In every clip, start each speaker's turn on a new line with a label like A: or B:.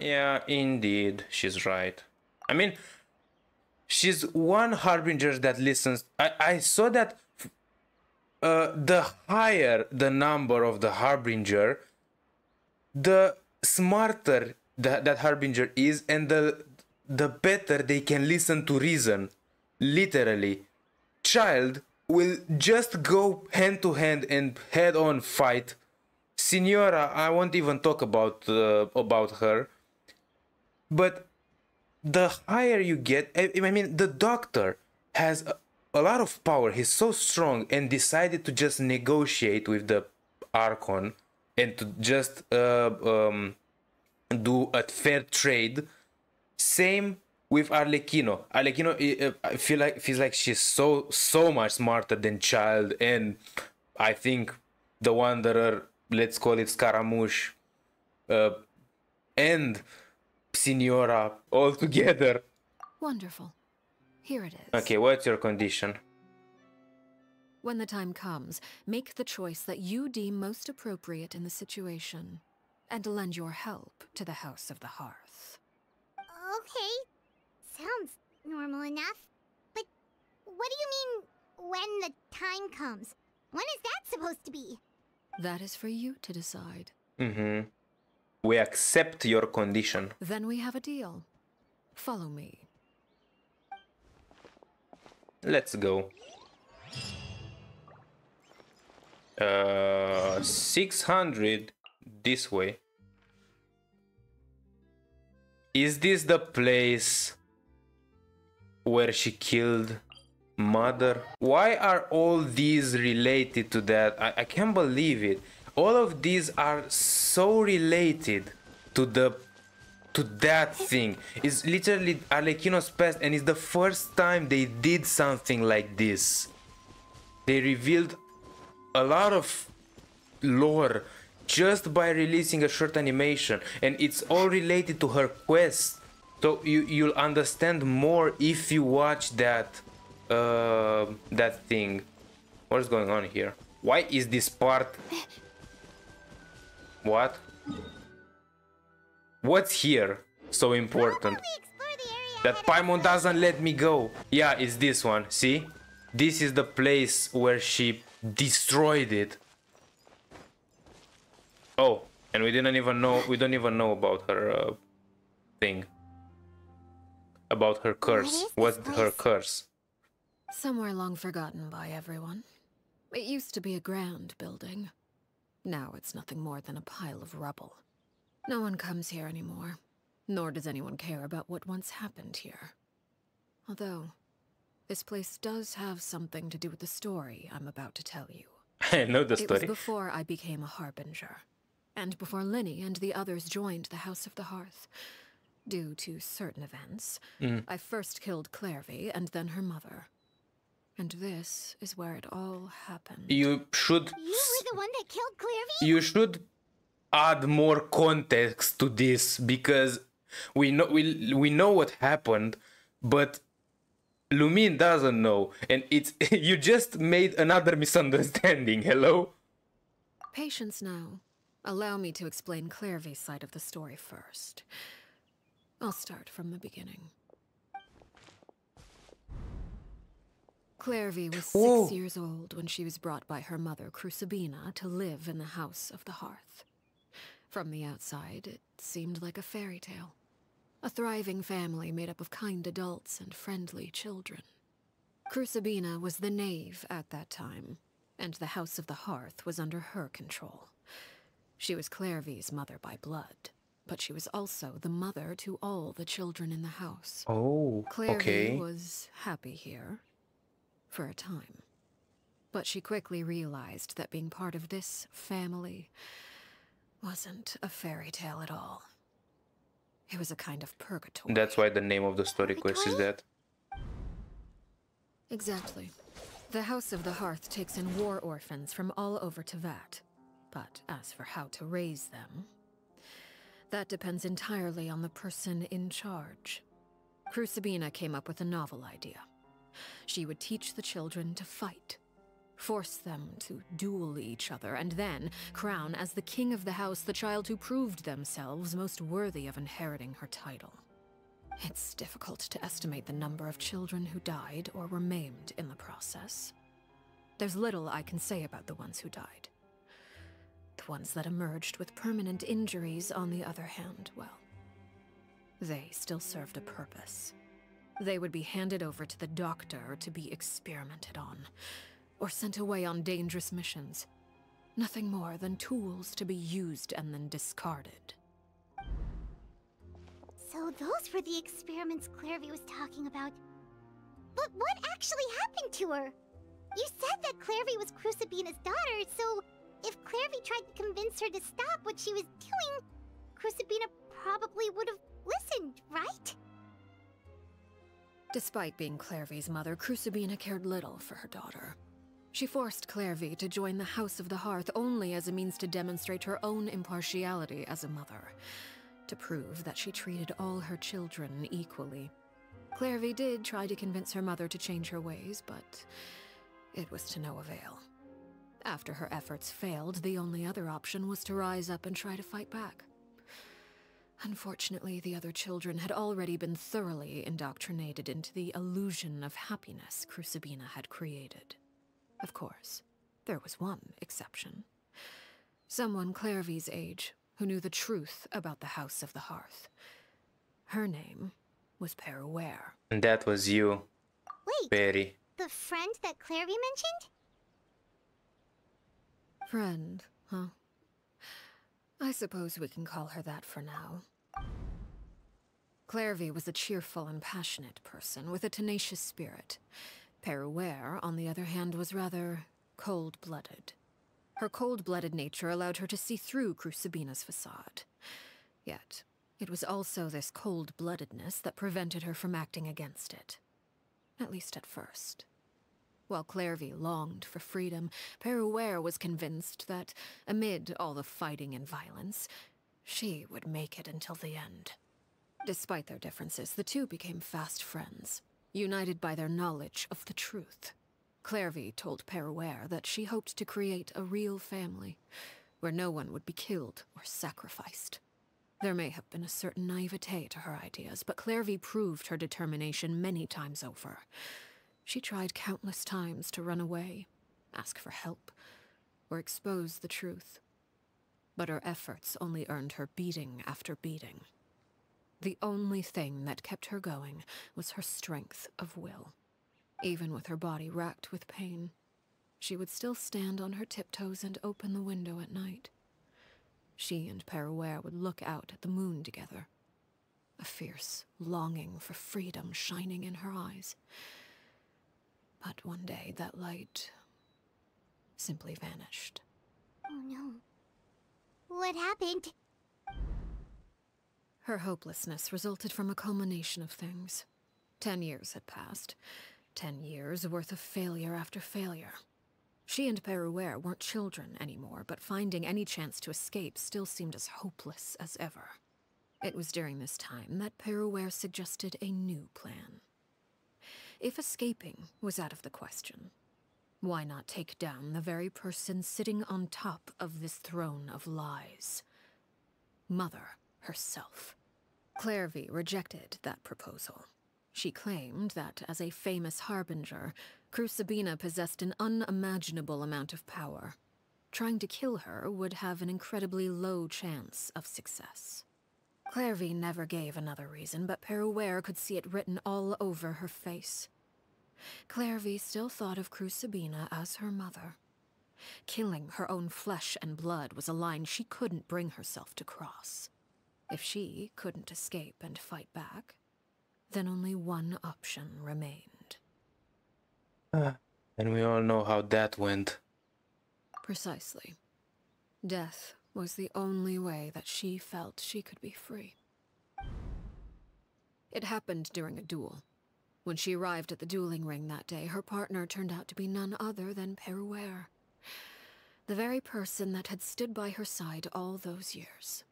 A: Yeah, indeed, she's right. I mean, she's one harbinger that listens. I, I saw that uh, the higher the number of the harbinger, the smarter that, that harbinger is, and the the better they can listen to reason. Literally, Childe will just go hand to hand and head on fight. Signora, I won't even talk about uh, about her. But the higher you get, I, mean, the doctor has a, a lot of power. He's so strong and decided to just negotiate with the Archon and to just uh, um, do a fair trade. Same with Arlecchino. Arlecchino, I feel like feels like she's so so much smarter than Childe, and I think the Wanderer, let's call it Scaramouche, uh, and Signora all together.
B: Wonderful. Here it is.
A: Okay, what's your condition?
B: When the time comes, make the choice that you deem most appropriate in the situation, and lend your help to the House of the Hearth.
C: Okay. Sounds normal enough. But what do you mean, when the time comes? When is that supposed to be?
B: That is for you to decide.
A: Mm-hmm. We accept your condition.
B: Then we have a deal. Follow me.
A: Let's go. Uh, 600 this way. Is this the place where she killed mother? Why are all these related to that? I, I can't believe it. All of these are so related to the to that thing. It's literally Arlecchino's past and it's the first time they did something like this. They revealed a lot of lore just by releasing a short animation and it's all related to her quest so you you'll understand more if you watch that uh, that thing what's going on here why is this part what what's here so important that Paimon doesn't let me go yeah it's this one see this is the place where she destroyed it Oh, and we didn't even know. We don't even know about her uh, thing. About her curse.
C: What is
A: What's
C: this
A: her curse?
B: Somewhere long forgotten by everyone. It used to be a grand building. Now it's nothing more than a pile of rubble. No one comes here anymore, nor does anyone care about what once happened here. Although, this place does have something to do with the story I'm about to tell you.
A: I know the story.
B: It was before I became a harbinger, and before Lyney and the others joined the House of the Hearth. Due to certain events,
A: Mm.
B: I first killed Clervie and then her mother. And this is where it all happened.
A: You should.
C: You were the one that killed Clervie?
A: You should add more context to this because we know we we know what happened, but Lumine doesn't know, and it's you just made another misunderstanding. Hello.
B: Patience now. Allow me to explain Clervie's side of the story first. I'll start from the beginning. Clervie was six
A: Whoa.
B: years old when she was brought by her mother, Crucabena, to live in the House of the Hearth. From the outside, it seemed like a fairy tale. A thriving family made up of kind adults and friendly children. Crucabena was the knave at that time, and the House of the Hearth was under her control. She was Clervie's mother by blood, but she was also the mother to all the children in the house.
A: Oh,
B: Clervie
A: okay.
B: was happy here for a time. But she quickly realized that being part of this family wasn't a fairy tale at all. It was a kind of purgatory.
A: That's why the name of the story quest is that.
B: Exactly. The House of the Hearth takes in war orphans from all over Teyvat. But as for how to raise them, that depends entirely on the person in charge. Crucabena came up with a novel idea. She would teach the children to fight. force them to duel each other, and then crown as the king of the house the child who proved themselves most worthy of inheriting her title. It's difficult to estimate the number of children who died or were maimed in the process. There's little I can say about the ones who died. The ones that emerged with permanent injuries, on the other hand, well, they still served a purpose. They would be handed over to the doctor to be experimented on, or sent away on dangerous missions. Nothing more than tools to be used and then discarded.
C: So those were the experiments Clervie was talking about. But what actually happened to her? You said that Clervie was Crucabena's daughter, so if Clervie tried to convince her to stop what she was doing, Crucabena probably would have listened, right?
B: Despite being Clervie's mother, Crucabena cared little for her daughter. She forced Clervie to join the House of the Hearth only as a means to demonstrate her own impartiality as a mother, to prove that she treated all her children equally. Clervie did try to convince her mother to change her ways, but it was to no avail. After her efforts failed, the only other option was to rise up and try to fight back. Unfortunately, the other children had already been thoroughly indoctrinated into the illusion of happiness Crucabena had created. Of course, there was one exception. Someone Clervie's age who knew the truth about the House of the Hearth. Her name was Peruere.
A: And that was you,
C: Wait,
A: Perry.
C: the friend that Clervie mentioned?
B: Friend, huh? I suppose we can call her that for now. Clervie was a cheerful and passionate person with a tenacious spirit. Peruere, on the other hand, was rather cold-blooded. Her cold-blooded nature allowed her to see through Crucabena's facade. Yet, it was also this cold-bloodedness that prevented her from acting against it. At least at first. While Clervie longed for freedom, Peruere was convinced that, amid all the fighting and violence, she would make it until the end. Despite their differences, the two became fast friends, united by their knowledge of the truth. Clervie told Peruere that she hoped to create a real family, where no one would be killed or sacrificed. There may have been a certain naivete to her ideas, but Clervie proved her determination many times over. She tried countless times to run away, ask for help, or expose the truth. But her efforts only earned her beating after beating. The only thing that kept her going was her strength of will. Even with her body racked with pain, she would still stand on her tiptoes and open the window at night. She and Peruere would look out at the moon together, a fierce longing for freedom shining in her eyes. But one day that light simply vanished.
C: Oh no. What happened?
B: Her hopelessness resulted from a culmination of things. Ten years had passed. Ten years worth of failure after failure. She and Peruere weren't children anymore, but finding any chance to escape still seemed as hopeless as ever. It was during this time that Peruere suggested a new plan. If escaping was out of the question, why not take down the very person sitting on top of this throne of lies? Mother herself. Clervie rejected that proposal. She claimed that, as a famous harbinger, Crucabena possessed an unimaginable amount of power. Trying to kill her would have an incredibly low chance of success. Clervie never gave another reason, but Peruere could see it written all over her face. Clervie still thought of Crucabena as her mother. Killing her own flesh and blood was a line she couldn't bring herself to cross. If she couldn't escape and fight back, then only one option remained.
A: Ah, and we all know how that went.
B: Precisely. Death was the only way that she felt she could be free. It happened during a duel. When she arrived at the dueling ring that day, her partner turned out to be none other than Peruere. The very person that had stood by her side all those years.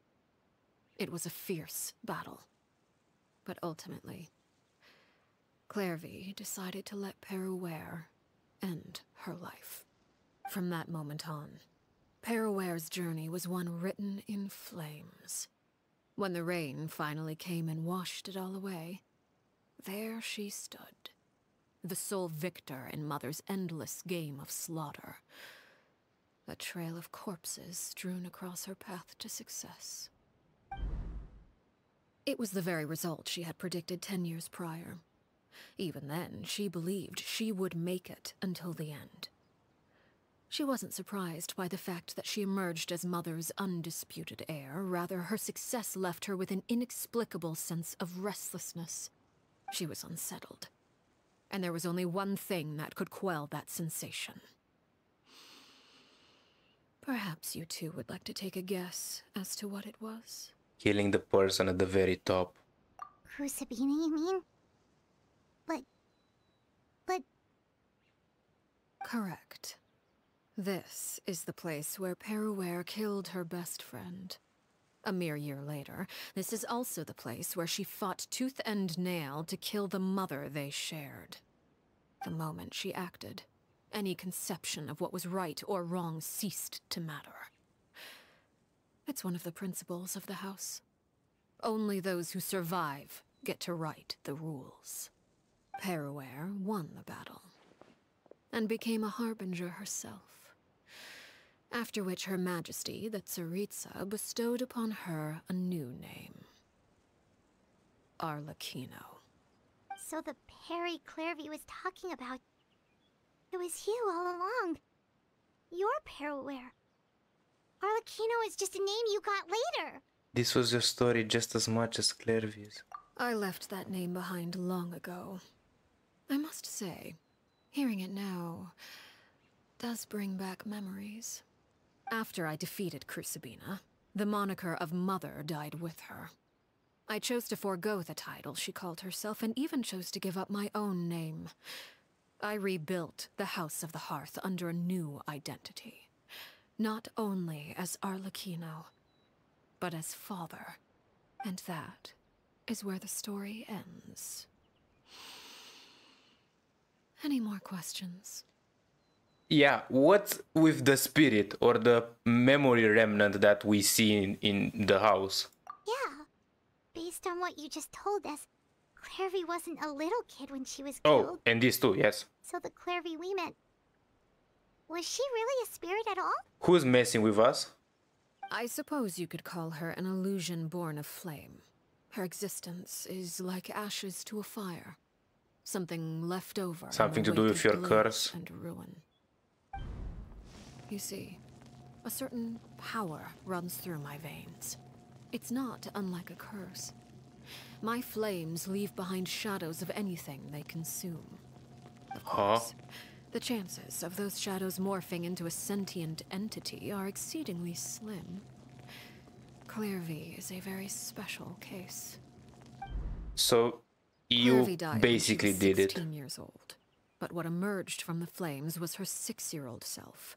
B: It was a fierce battle. But ultimately, Clervie decided to let Peruere end her life. From that moment on, Peruere's journey was one written in flames. When the rain finally came and washed it all away, there she stood, the sole victor in Mother's endless game of slaughter. A trail of corpses strewn across her path to success. It was the very result she had predicted ten years prior. Even then, she believed she would make it until the end. She wasn't surprised by the fact that she emerged as Mother's undisputed heir. Rather, her success left her with an inexplicable sense of restlessness. She was unsettled. And there was only one thing that could quell that sensation. Perhaps you two would like to take a guess as to what it was?
A: Killing the person at the very top.
C: Crucabena, you mean? But... But...
B: Correct. This is the place where Peruere killed her best friend. A mere year later, this is also the place where she fought tooth and nail to kill the mother they shared. The moment she acted, any conception of what was right or wrong ceased to matter. It's one of the principles of the House. Only those who survive get to write the rules. Peruere won the battle, and became a harbinger herself. After which Her Majesty, the Tsaritsa, bestowed upon her a new name. Arlecchino.
C: So the Perry Clervie was talking about... It was you all along. You're Peruere. Arlecchino is just a name you got later.
A: This was your story just as much as Clervie's.
B: I left that name behind long ago. I must say, hearing it now does bring back memories. After I defeated Crucabena, the moniker of Mother died with her. I chose to forego the title she called herself and even chose to give up my own name. I rebuilt the House of the Hearth under a new identity. Not only as Arlecchino, but as father. And that is where the story ends. Any more questions?
A: Yeah, what's with the spirit or the memory remnant that we see in, in the house?
C: Yeah. Based on what you just told us, Clervie wasn't a little kid when she was killed.
A: Oh,
C: killed.
A: and these two, yes.
C: So the Clervie we met... Was she really a spirit at all?
A: Who's messing with us?
B: I suppose you could call her an illusion born of flame. Her existence is like ashes to a fire. Something left over.
A: Something to do with your curse?
B: And ruin. You see, a certain power runs through my veins. It's not unlike a curse. My flames leave behind shadows of anything they consume. Of
A: Huh?
B: course, the chances of those shadows morphing into a sentient entity are exceedingly slim. Clervie is a very special case.
A: So you
B: Clervie died when she
A: basically did it.
B: 16 years old. But what emerged from the flames was her six-year-old self.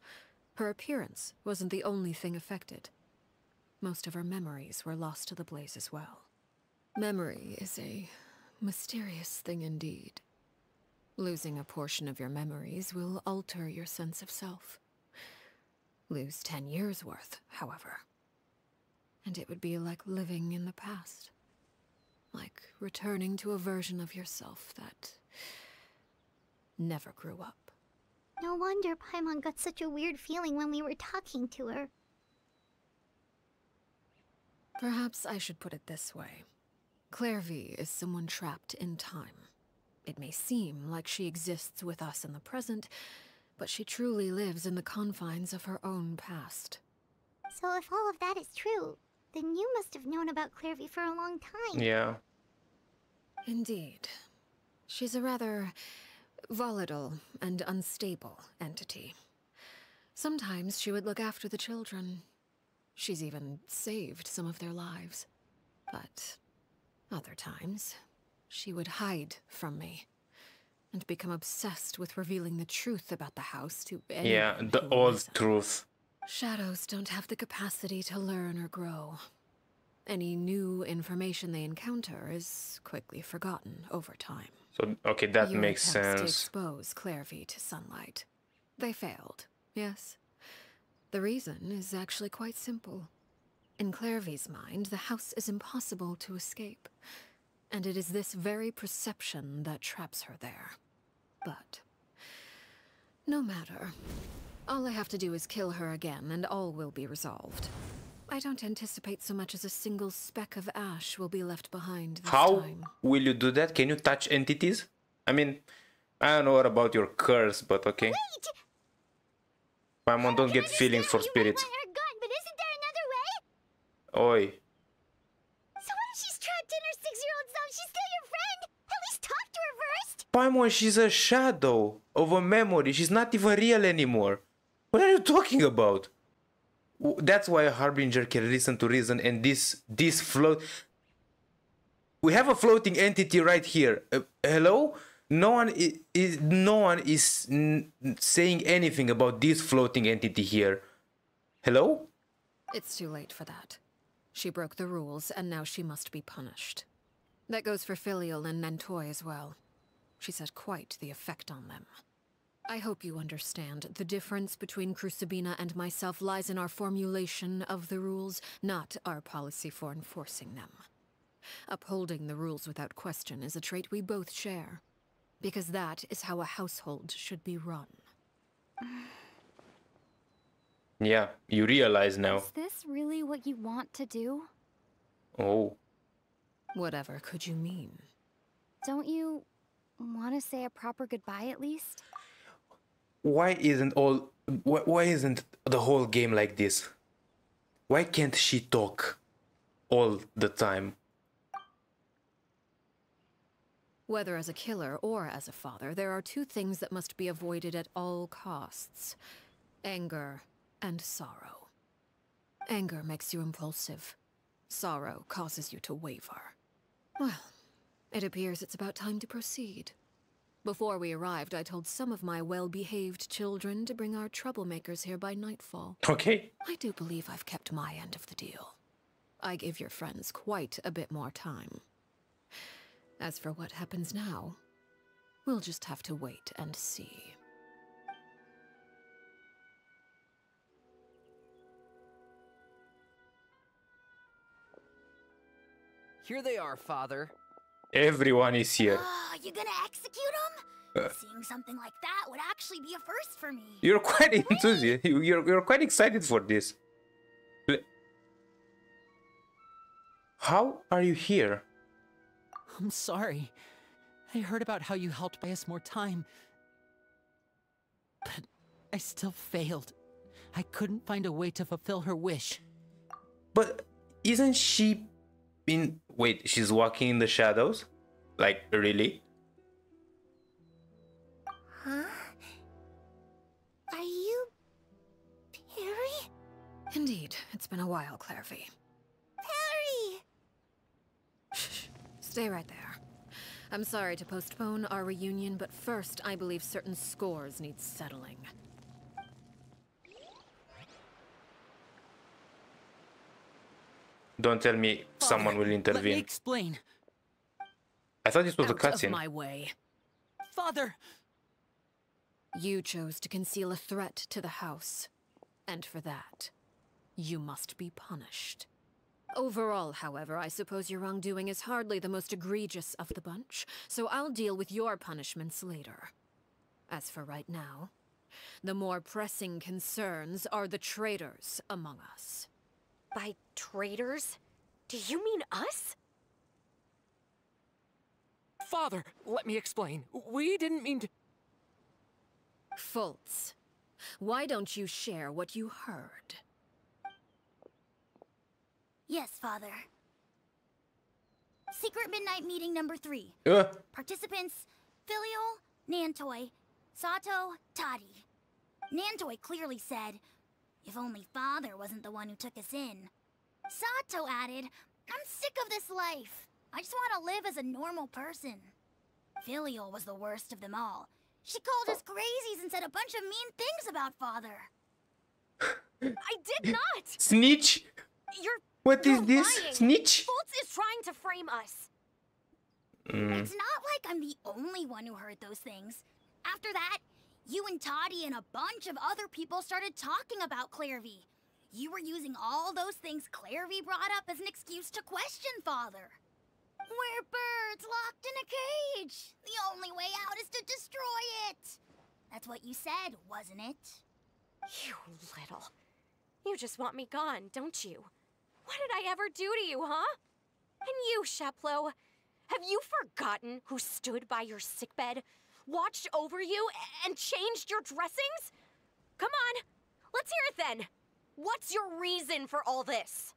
B: Her appearance wasn't the only thing affected. Most of her memories were lost to the blaze as well. Memory is a mysterious thing indeed. Losing a portion of your memories will alter your sense of self. Lose ten years' worth, however. And it would be like living in the past. Like returning to a version of yourself that never grew up.
C: No wonder Paimon got such a weird feeling when we were talking to her.
B: Perhaps I should put it this way. Clervie is someone trapped in time. It may seem like she exists with us in the present, but she truly lives in the confines of her own past.
C: So if all of that is true, then you must have known about Clervie for a long time.
A: Yeah.
B: Indeed. She's a rather volatile and unstable entity. Sometimes she would look after the children. She's even saved some of their lives. But other times, she would hide from me and become obsessed with revealing the truth about the house to anyone
A: Yeah, the old truth.
B: Shadows don't have the capacity to learn or grow. Any new information they encounter is quickly forgotten over time.
A: So okay, that
B: Your
A: makes
B: attempts To
A: sense.
B: expose Clervie to sunlight. They failed, yes. The reason is actually quite simple. In Clervie's mind, the house is impossible to escape. And it is this very perception that traps her there. But... No matter. All I have to do is kill her again, and all will be resolved. I don't anticipate so much as a single speck of ash will be left behind this
A: How
B: time.
A: will you do that? Can you touch entities? I mean, I don't know what about your curse, but okay.
D: Wait!
A: Paimon, oh,
D: don't
A: get feelings for
D: understand you might
A: spirits.
D: want her gone, but isn't there another way?
A: Oi.
D: So what if she's trapped in her six-year-old self? She's still your friend. At least talk to her first.
A: Paimon, she's a shadow of a memory. She's not even real anymore. What are you talking about? That's why harbinger can listen to reason and this this float. We have a floating entity right here. Uh, hello? No one is, is no one is saying anything about this floating entity here. Hello?
B: It's too late for that. She broke the rules, and now she must be punished. That goes for Filial and Nantoy as well. She's had quite the effect on them. I hope you understand. The difference between Crucabena and myself lies in our formulation of the rules, not our policy for enforcing them. Upholding the rules without question is a trait we both share, because that is how a household should be run.
A: Yeah, you realize now.
E: Is this really what you want to do?
A: Oh.
B: Whatever could you mean?
E: Don't you want to say a proper goodbye at least?
A: Why isn't all why, why isn't the whole game like this why can't she talk all the time
B: Whether as a killer or as a father, there are two things that must be avoided at all costs anger and sorrow. Anger makes you impulsive, sorrow causes you to waver. Well, it appears it's about time to proceed. Before we arrived, I told some of my well behaved children to bring our troublemakers here by nightfall.
A: okay
B: I do believe I've kept my end of the deal. I give your friends quite a bit more time. As for what happens now, we'll just have to wait and see.
F: Here they are, Father.
A: Everyone is here
D: Oh, you gonna execute him? Uh. Seeing something like that would actually be a first for me.
A: you're quite enthusiastic You- you're, you're quite excited for this how are you here
F: I'm sorry. I heard about how you helped buy us more time. But I still failed. I couldn't find a way to fulfill her wish.
A: but isn't she in wait she's walking in the shadows like really
D: Huh? Are you... Perry?
B: Indeed, it's been a while, Clervie.
D: Perry! Shh.
B: stay right there. I'm sorry to postpone our reunion, but first, I believe certain scores need settling.
A: Don't tell me someone
F: Father,
A: will
F: Let me
A: intervene
F: explain.
A: i thought this was a
B: Out of
A: cutscene
B: my way.
F: Father!
B: You chose to conceal a threat to the house. And for that, you must be punished. Overall, however, I suppose your wrongdoing is hardly the most egregious of the bunch, so I'll deal with your punishments later. As for right now, the more pressing concerns are the traitors among us.
G: By traitors? Do you mean us?
F: Father, let me explain. We didn't mean to.
B: Fultz, why don't you share what you heard?
D: Yes, Father. Secret Midnight Meeting number three.
A: Uh,
D: Participants Filial, Nantoy, Sato, Toddy. Nantoy clearly said, if only Father wasn't the one who took us in. Sato added, I'm sick of this life. I just want to live as a normal person. Filial was the worst of them all. She called us crazies and said a bunch of mean things about Father.
G: I did not!
A: snitch
G: You're.
A: what is
G: you're
A: this
G: lying.
A: snitch
G: Fultz is trying to frame us.
A: Mm.
D: It's not like I'm the only one who heard those things. After that, You and Toddy and a bunch of other people started talking about Clervie. You were using all those things Clervie brought up as an excuse to question Father. We're birds locked in a cage. The only way out is to destroy it. That's what you said, wasn't it?
G: You little. You just want me gone, don't you? What did I ever do to you, huh? And you, Sheplo, have you forgotten who stood by your sickbed, watched over you, and changed your dressings? Come on, let's hear it then. What's your reason for all this?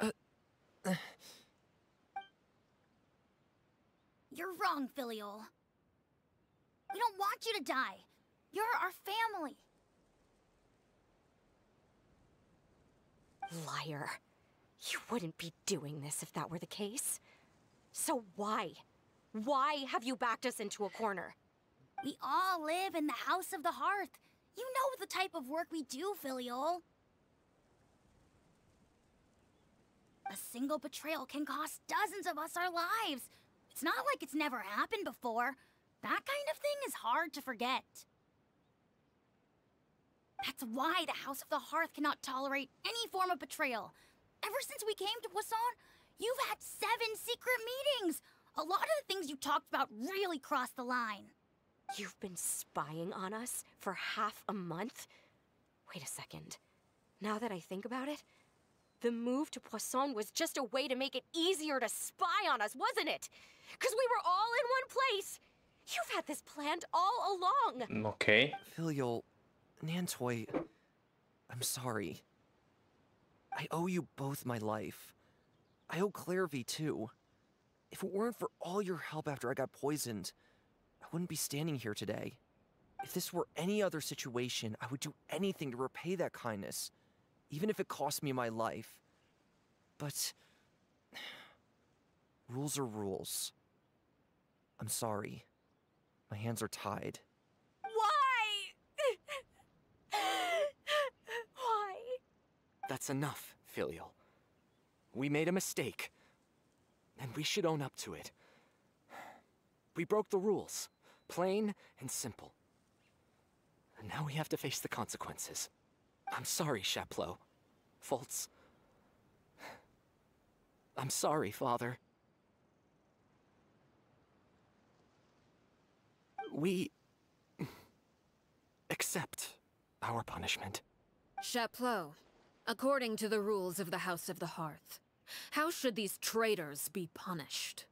D: You're wrong, Filial. We don't want you to die. You're our family.
G: Liar. You wouldn't be doing this if that were the case. So why? Why have you backed us into a corner?
D: We all live in the House of the Hearth. You know the type of work we do, Filial. A single betrayal can cost dozens of us our lives. It's not like it's never happened before. That kind of thing is hard to forget. That's why the House of the Hearth cannot tolerate any form of betrayal. Ever since we came to Poisson, you've had seven secret meetings. A lot of the things you talked about really crossed the line.
G: You've been spying on us for half a month? Wait a second. Now that I think about it, the move to Poisson was just a way to make it easier to spy on us, wasn't it? Because we were all in one place. You've had this planned all along.
A: Mm, okay.
H: Filial, Nantoy, I'm sorry. I owe you both my life. I owe Clervie too. If it weren't for all your help after I got poisoned, I wouldn't be standing here today. If this were any other situation, I would do anything to repay that kindness, even if it cost me my life. But rules are rules. I'm sorry. My hands are tied.
G: Why? Why?
I: That's enough, Filial. We made a mistake. And we should own up to it. We broke the rules. Plain and simple. And now we have to face the consequences. I'm sorry, Chaplo. Faults. I'm sorry, Father. We... accept our punishment.
B: Chaplot, according to the rules of the House of the Hearth, how should these traitors be punished?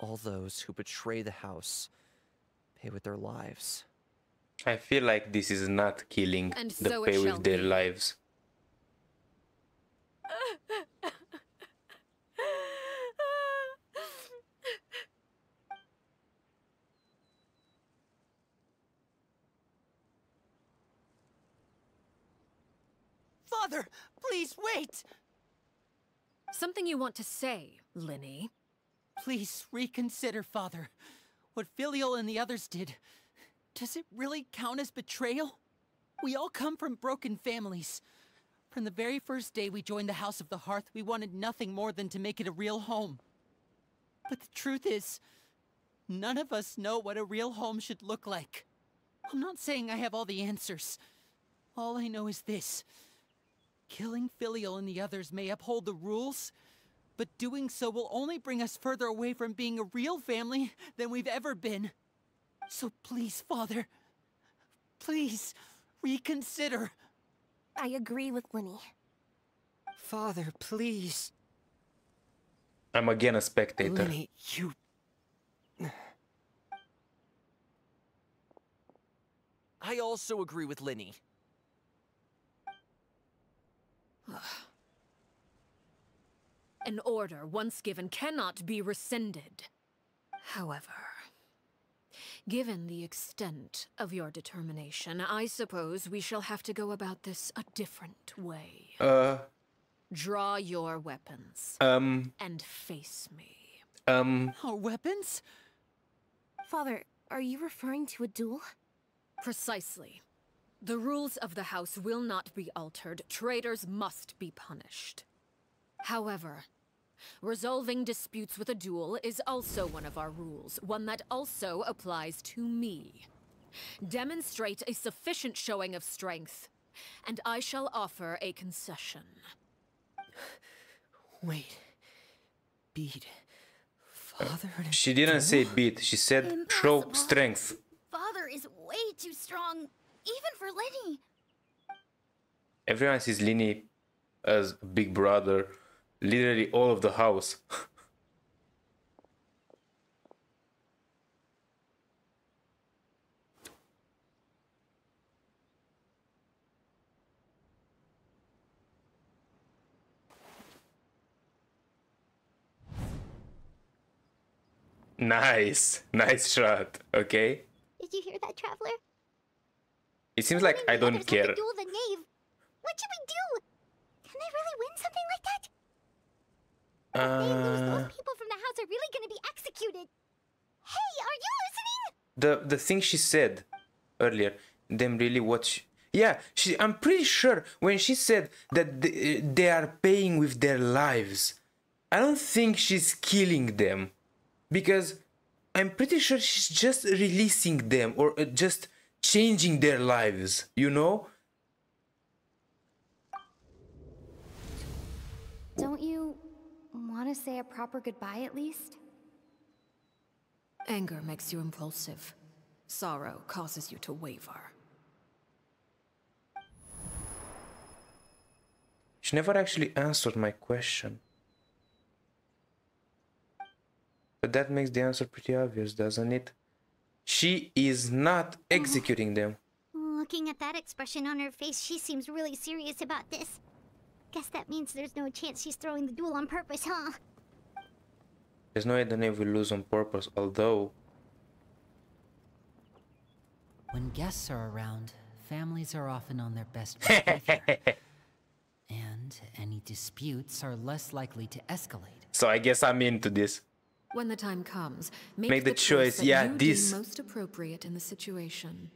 H: All those who betray the house pay with their lives.
A: I feel like this is not killing
B: And
A: the
B: so it
A: pay
B: shall
A: with their
B: be.
A: lives.
F: Father, please wait!
B: Something you want to say, Lyney?
F: Please reconsider, Father. What Filial and the others did. Does it really count as betrayal? We all come from broken families. From the very first day we joined the House of the Hearth, we wanted nothing more than to make it a real home. But the truth is, none of us know what a real home should look like. I'm not saying I have all the answers. All I know is this. Killing Filial and the others may uphold the rules, but doing so will only bring us further away from being a real family than we've ever been. So please, Father, please reconsider.
J: I agree with Lyney.
F: Father, please.
A: I'm again a spectator.
H: Lyney, you. I also agree with Lyney.
B: An order once given cannot be rescinded. However, given the extent of your determination, I suppose we shall have to go about this a different way.
A: Uh,
B: Draw your weapons
A: um,
B: and face me.
A: um,
F: Our weapons?
J: Father, are you referring to a duel?
B: Precisely. The rules of the House will not be altered. Traitors must be punished. However, resolving disputes with a duel is also one of our rules, one that also applies to me. Demonstrate a sufficient showing of strength, and I shall offer a concession.
K: Wait. Beat. Father.
A: She didn't say beat, she said show strength.
D: Father is way too strong, even for Lenny.
A: Everyone sees Lenny as a big brother. Literally all of the house. nice, nice shot. Okay.
C: Did you hear that, Traveler?
A: It seems like I don't
C: others have to
A: care.
C: the knave. What should we do? Can they really win something like that? If they lose,
A: Uh,
C: those people from the house are really gonna be executed. Hey, are you listening?
A: the the thing she said earlier them really watch yeah she i'm pretty sure when she said that they, they are paying with their lives i don't think she's killing them because i'm pretty sure she's just releasing them or uh, just changing their lives you know
L: Don't you want to say a proper goodbye at least?
B: Anger makes you impulsive. Sorrow causes you to waver.
A: she never actually answered my question but that makes the answer pretty obvious doesn't it she is not executing them
C: Looking at that expression on her face, she seems really serious about this. I guess that means there's no chance she's throwing the duel on purpose, huh?
A: There's no way the knave will lose on purpose, although
K: When guests are around, families are often on their best behavior. and any disputes are less likely to escalate.
A: so I guess I'm into this.
B: When the time comes, make,
A: Make the
B: the,
A: choice,
B: that
A: yeah,
B: you
A: this.
B: deem most appropriate in the situation,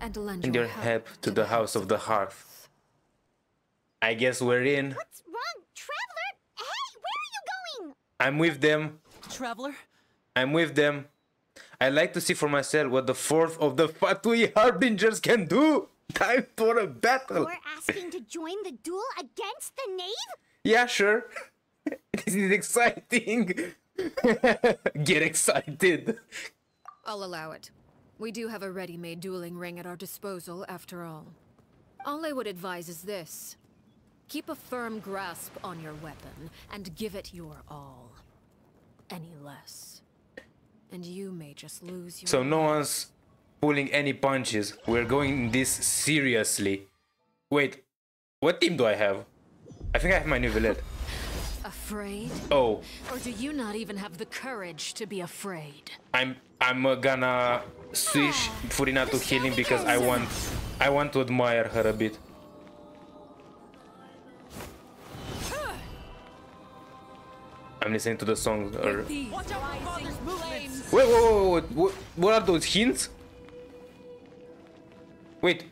B: and lend
A: And
B: your
A: your help to the house of the hearth. I guess we're in.
C: What's wrong, Traveler? Hey, where are you going?
A: I'm with them.
K: Traveler?
A: I'm with them. I like to see for myself what the fourth of the Fatui Harbingers can do. Time for a battle.
C: You're asking to join the duel against the knave?
A: Yeah, sure. this is exciting. Get excited.
B: I'll allow it. We do have a ready-made dueling ring at our disposal, after all. All I would advise is this. Keep a firm grasp on your weapon, and give it your all. Any less. And you may just lose your
A: So no one's pulling any punches. We're going this seriously. Wait, what team do I have? I think I have my new Neuvillette.
B: Afraid?
A: Oh,
B: Or do you not even have the courage to be afraid?
A: I'm I'm uh, gonna switch Furina to healing because I want I want to admire her a bit. I'm listening to the song. Or... Wait,
K: Watch out for Father's
A: wait, wait, wait, wait, what, what are those hints? Wait,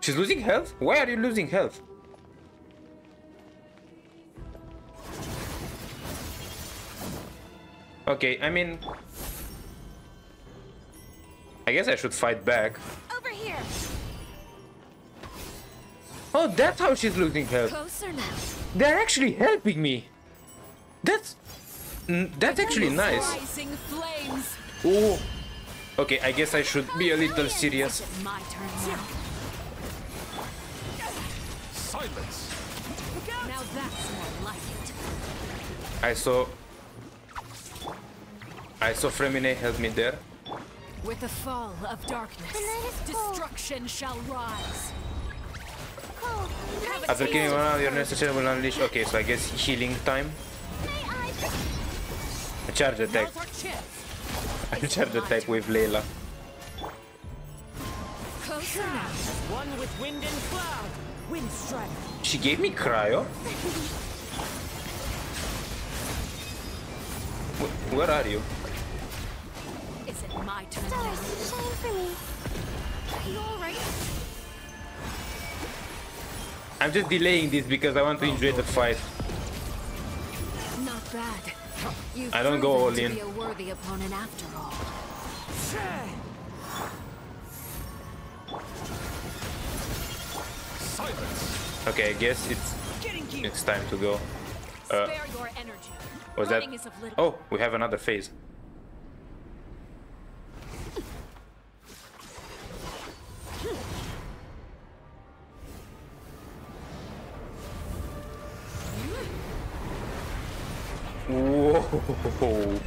A: she's losing health? Why are you losing health? Okay, I mean... I guess I should fight back.
C: Over here.
A: Oh, that's how she's losing health.
B: Closer now.
A: They're actually helping me. That's... mm, That's actually nice. Oh. Okay, I guess I should be a little serious.
B: My turn now.
M: Silence!
B: Now that's more like it.
A: I saw... I saw Freminet help me there.
B: With the fall of darkness,
C: night is cold.
B: destruction shall rise.
A: After killing one of your necessary will unleash... Okay, so I guess healing time.
C: My eyes.
A: A charge attack.
K: Now's our!
A: A charge attack with Layla.
K: One with wind and cloud! Wind strike!
A: She gave me cryo? Wh- Where are you?
B: Is it my turn
C: Stars,
B: now?
C: shine for me.
B: Are you alright?
A: I'm just delaying this because I want to enjoy the fight.
B: Not bad.
A: I don't go all in. Okay, I guess it's it's time to go. Uh, was that? Oh, we have another phase. Whoa!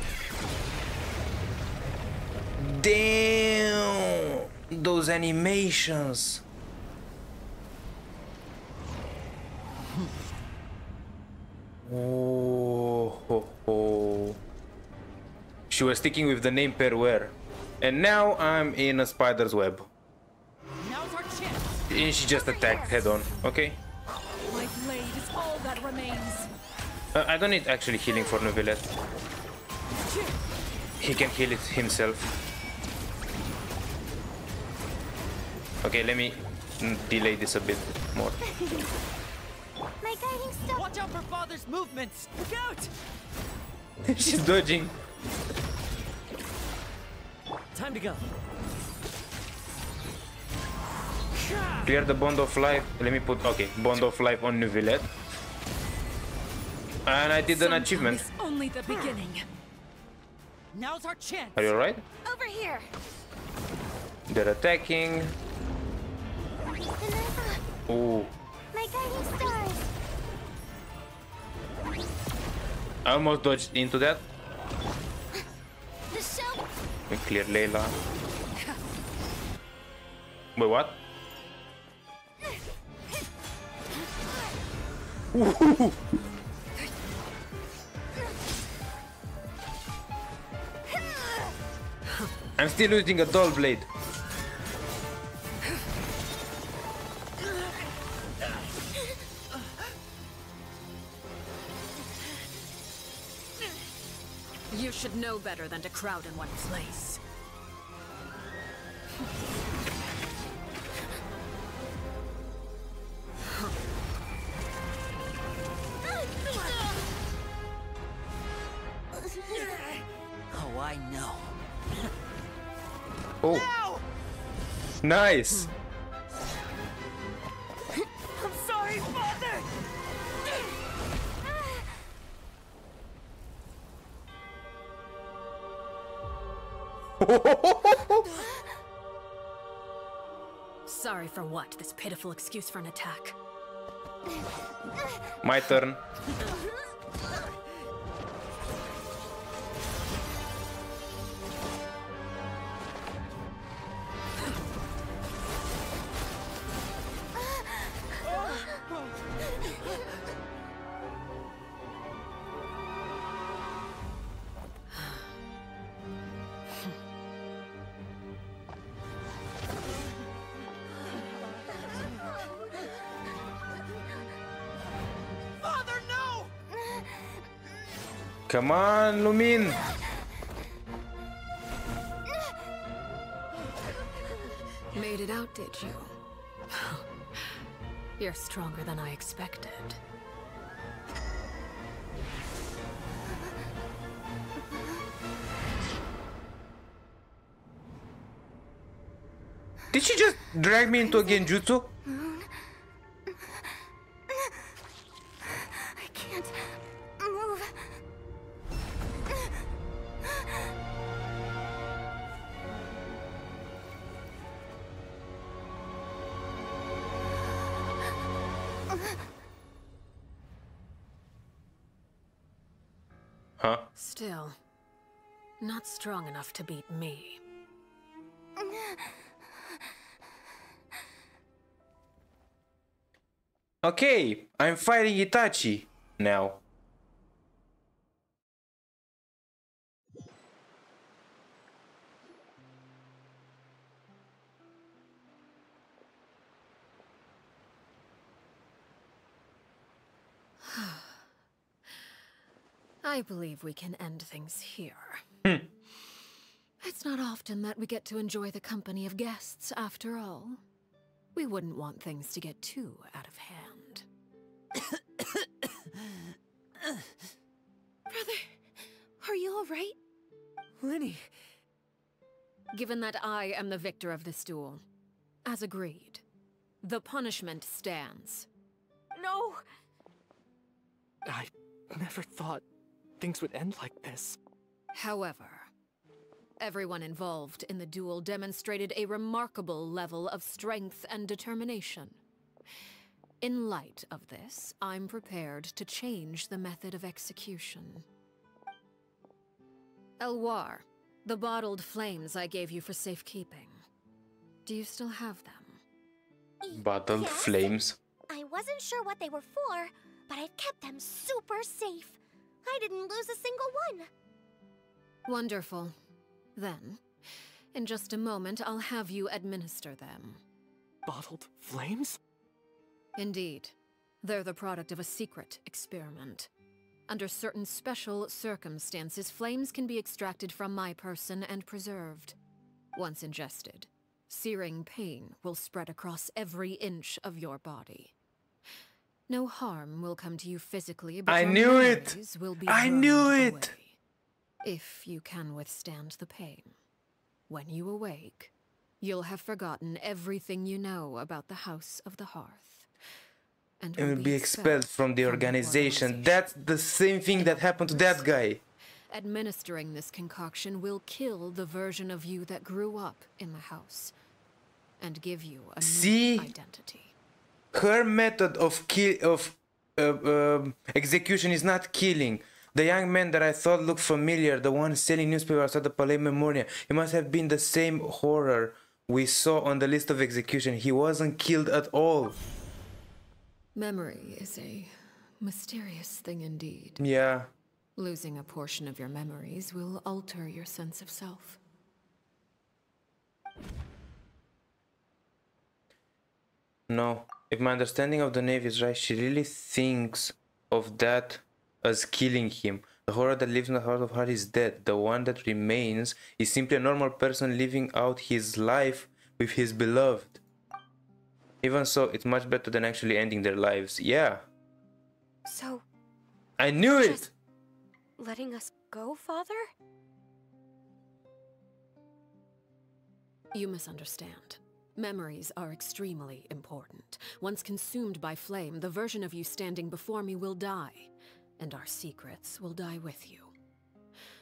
A: Damn! Those animations! Oh, ho, ho. She was sticking with the name Peruere. And now I'm in a spider's web.
K: Now's our chance.
A: And she just attacked head on. Okay.
G: My blade is all that remains.
A: Uh, I don't need actually healing for Neuvillette. He can heal it himself. Okay, let me mm, delay this a bit more.
C: My guiding star.
K: Watch out for father's movements. Look out!
A: She's dodging.
H: Time to go.
A: Clear the bond of life. Let me put okay, bond of life on Neuvillette. And I did an achievement.
G: Only the beginning.
K: Now's our chance.
A: Are you alright?
D: Over here.
A: They're attacking. Ooh.
C: my guiding stars.
A: I almost dodged into that.
D: The show.
A: We clear Layla. Wait, what? Ooh. I'm still using a dull blade.
B: You should know better than to crowd in one place.
A: Nice.
K: I'm sorry, father.
B: Sorry for what? This pitiful excuse for an attack.
A: My turn. On, Lumine.
B: Made it out, did you? You're stronger than I expected.
A: Did she just drag me into a genjutsu? Huh?
B: Still, not strong enough to beat me.
A: Okay, I'm fighting Itachi now.
B: I believe we can end things here. Hmm. It's not often that we get to enjoy the company of guests, after all. We wouldn't want things to get too out of hand.
J: Brother, are you alright?
H: Lyney.
B: Given that I am the victor of this duel, as agreed, The punishment stands.
G: No!
M: I never thought things would end like this.
B: However, everyone involved in the duel demonstrated a remarkable level of strength and determination. In light of this, I'm prepared to change the method of execution. Elwar, the bottled flames I gave you for safekeeping. Do you still have them?
A: Bottled
C: Yes.
A: flames.
C: I wasn't sure what they were for, but I've kept them super safe. I didn't lose a single one.
B: Wonderful. Then, in just a moment, I'll have you administer them.
M: Bottled flames?
B: Indeed. They're the product of a secret experiment. Under certain special circumstances, flames can be extracted from my person and preserved. Once ingested, searing pain will spread across every inch of your body. No harm will come to you physically, but
A: I knew it!
B: Will be
A: I knew it!
B: If you can withstand the pain. When you awake, you'll have forgotten everything you know about the House of the Hearth. And
A: And will be expelled from the organization. That's the same thing that happened to that guy.
B: Administering this concoction will kill the version of you that grew up in the house and give you a
A: See?
B: new identity.
A: Her method of kill of uh, um execution is not killing. The young man that I thought looked familiar, the one selling newspapers outside the Palais Mermonia, it must have been the same horror we saw on the list of execution. He wasn't killed at all.
B: Memory is a mysterious thing indeed.
A: Yeah.
B: Losing a portion of your memories will alter your sense of self.
A: No. If my understanding of the Knave is right, she really thinks of that as killing him. The horror that lives in the heart of her is dead. The one that remains is simply a normal person living out his life with his beloved. Even so, it's much better than actually ending their lives. Yeah,
G: So,
A: I knew it!
G: Letting us go, Father?
B: You misunderstand. Memories are extremely important. Once consumed by flame, the version of you standing before me will die, and our secrets will die with you.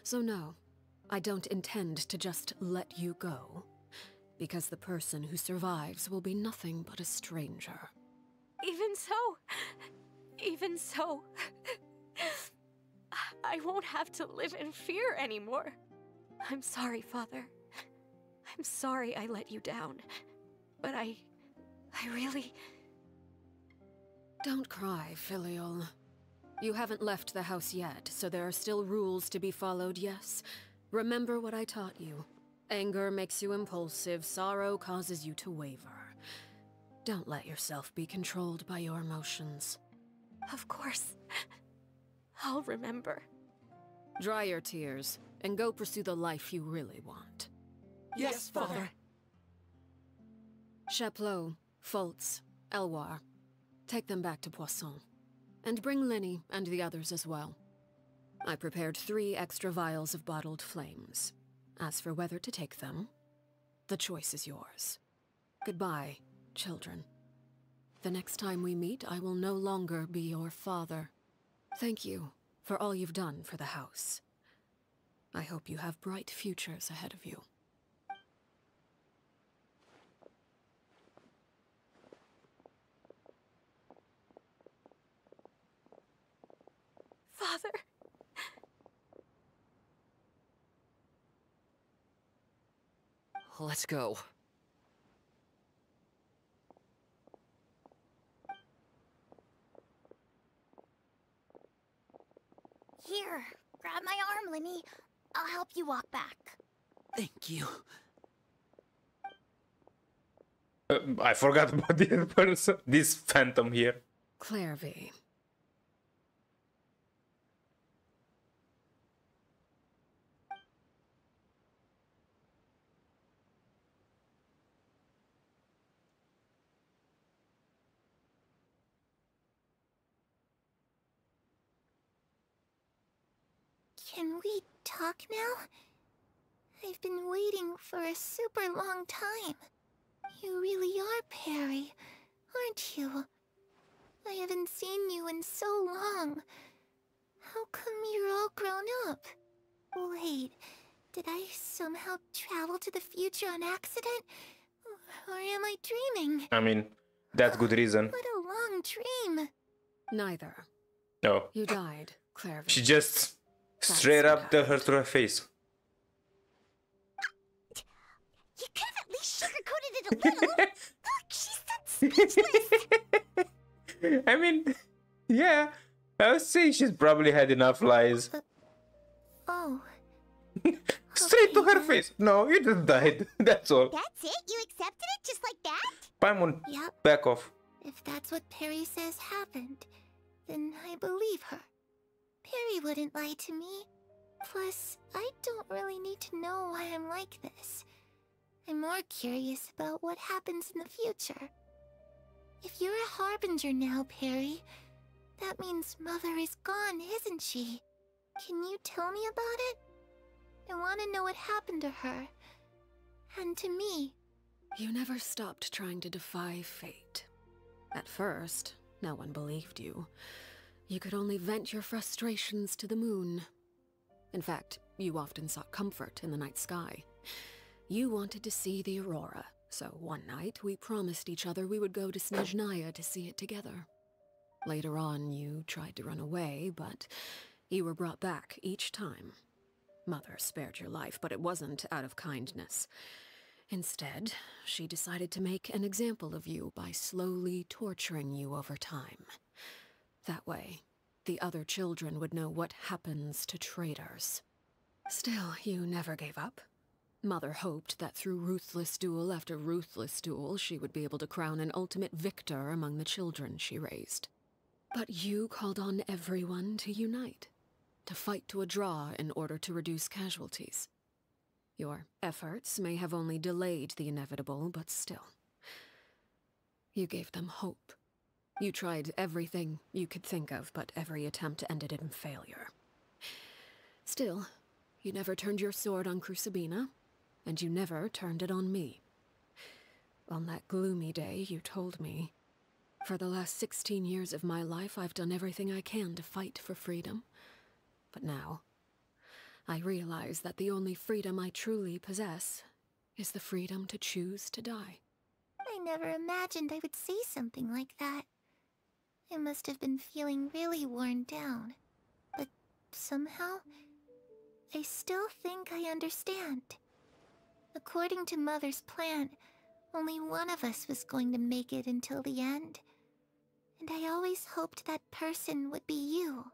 B: So, no, I don't intend to just let you go, because the person who survives will be nothing but a stranger.
G: Even so, even so, I won't have to live in fear anymore. I'm sorry, Father. I'm sorry I let you down. But I. I really.
B: Don't cry, Filial. You haven't left the house yet, so there are still rules to be followed, yes? Remember what I taught you. Anger makes you impulsive, sorrow causes you to waver. Don't let yourself be controlled by your emotions.
G: Of course. I'll remember.
B: Dry your tears, and go pursue the life you really want.
K: Yes, Father.
B: Chaplot, Foltz, Elwar. Take them back to Poisson. And bring Lyney and the others as well. I prepared three extra vials of bottled flames. As for whether to take them, the choice is yours. Goodbye, children. The next time we meet, I will no longer be your father. Thank you for all you've done for the house. I hope you have bright futures ahead of you.
G: Father!
H: Let's go.
D: Here, grab my arm, Lyney. I'll help you walk back.
K: Thank you.
A: Uh, I forgot about the other person. This phantom here.
B: Clervie.
C: Can we talk now? I've been waiting for a super long time. You really are Perry. aren't you? I haven't seen you in so long. How come you're all grown up? Wait, did I somehow travel to the future on accident? Or am I dreaming?
A: I mean, that's good reason.
C: What a long dream.
B: Neither.
A: No.
B: You died, Clervie.
A: She just straight up tell her to her face.
C: You could have at least sugarcoated it a little. Look, she's speechless.
A: I mean, yeah. I would say she's probably had enough lies.
C: Uh, oh,
A: Straight to her face. No, you just died. That's all.
C: that's it? You accepted it just like that?
A: Paimon,
C: Yep.
A: back off.
C: If that's what Perry says happened, then I believe her. Perry wouldn't lie to me. Plus, I don't really need to know why I'm like this. I'm more curious about what happens in the future. If you're a harbinger now, Perry, that means Mother is gone, isn't she? Can you tell me about it? I want to know what happened to her. And to me.
B: You never stopped trying to defy fate. At first, no one believed you. You could only vent your frustrations to the moon. In fact, you often sought comfort in the night sky. You wanted to see the aurora, so one night we promised each other we would go to Snezhnaya to see it together. Later on, you tried to run away, but you were brought back each time. Mother spared your life, but it wasn't out of kindness. Instead, she decided to make an example of you by slowly torturing you over time. That way, the other children would know what happens to traitors. Still, you never gave up. Mother hoped that through ruthless duel after ruthless duel, she would be able to crown an ultimate victor among the children she raised. But you called on everyone to unite, to fight to a draw in order to reduce casualties. Your efforts may have only delayed the inevitable, but still. You gave them hope. You tried everything you could think of, but every attempt ended in failure. Still, you never turned your sword on Crucabena, and you never turned it on me. On that gloomy day, you told me, For the last 16 years of my life, I've done everything I can to fight for freedom. But now, I realize that the only freedom I truly possess is the freedom to choose to die.
C: I never imagined I would say something like that. I must have been feeling really worn down. But somehow, I still think I understand. According to Mother's plan, only one of us was going to make it until the end. And I always hoped that person would be you.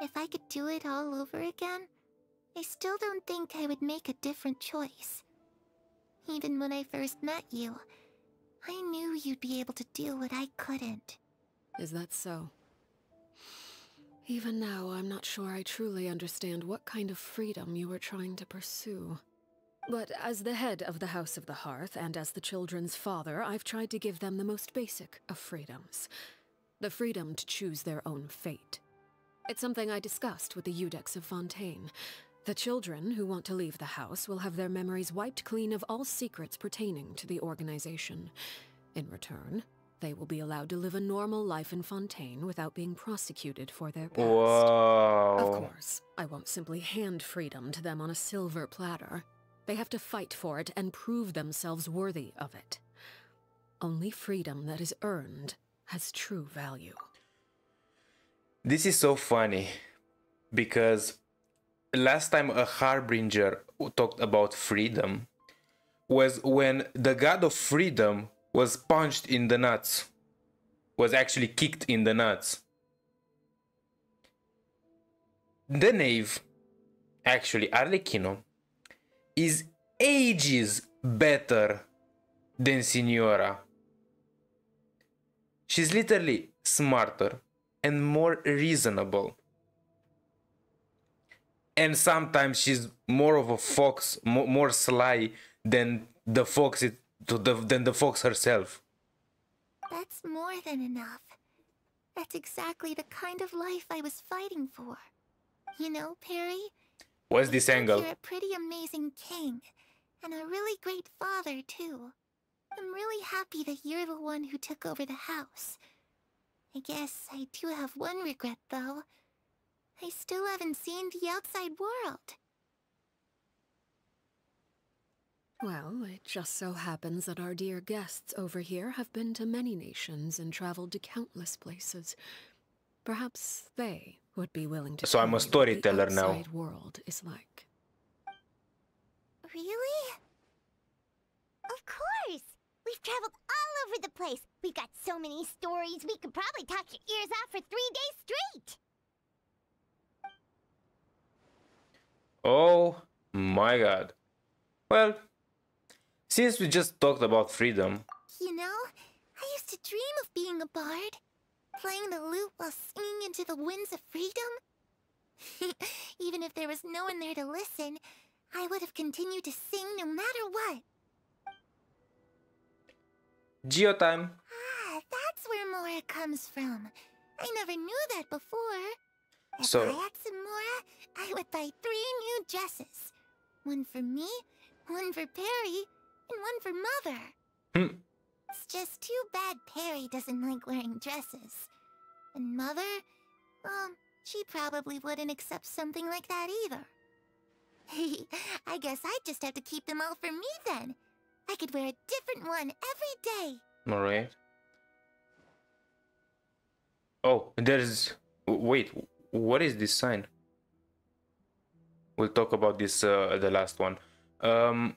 C: If I could do it all over again, I still don't think I would make a different choice. Even when I first met you, I knew you'd be able to do what I couldn't.
B: Is that so? Even now, I'm not sure I truly understand what kind of freedom you were trying to pursue. But as the head of the House of the Hearth and as the children's father, I've tried to give them the most basic of freedoms. The freedom to choose their own fate. It's something I discussed with the Iudex of Fontaine. The children who want to leave the house will have their memories wiped clean of all secrets pertaining to the organization. In return, they will be allowed to live a normal life in Fontaine without being prosecuted for their past.
A: Whoa.
B: Of course, I won't simply hand freedom to them on a silver platter. They have to fight for it and prove themselves worthy of it. Only freedom that is earned has true value.
A: This is so funny because last time a harbinger talked about freedom was when the god of freedom was punched in the nuts, was actually kicked in the nuts. The knave, actually Arlecchino, is ages better than Signora. She's literally smarter and more reasonable. And sometimes she's more of a fox, more, sly than the fox it, to the, than the fox herself.
C: That's more than enough. That's exactly the kind of life I was fighting for. You know, Perry?
A: What's this angle?
C: You're a pretty amazing king, and a really great father, too. I'm really happy that you're the one who took over the house. I guess I do have one regret, though. I still haven't seen the outside world.
B: Well, it just so happens that our dear guests over here have been to many nations and traveled to countless places. Perhaps they would be willing to
A: So I'm a
B: tell you
A: storyteller
B: the
A: now.
B: outside world is like.
C: Really? Of course! We've traveled all over the place. We've got so many stories, we could probably talk your ears off for three days straight!
A: Oh my god. Well, since we just talked about freedom,
C: You know, I used to dream of being a bard. Playing the lute while singing into the winds of freedom. Even if there was no one there to listen, I would have continued to sing no matter what.
A: Geo time.
C: Ah, that's where Mora comes from. I never knew that before. If
A: So-
C: I had some Mora, I would buy three new dresses. One for me, one for Perry, and one for Mother.
A: Hmm.
C: It's just too bad Perry doesn't like wearing dresses. And Mother, well, she probably wouldn't accept something like that either. I guess I'd just have to keep them all for me then. I could wear a different one every day.
A: Alright. Oh, there's. Wait, what is this sign? We'll talk about this uh, the last one. Um,